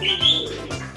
みんな!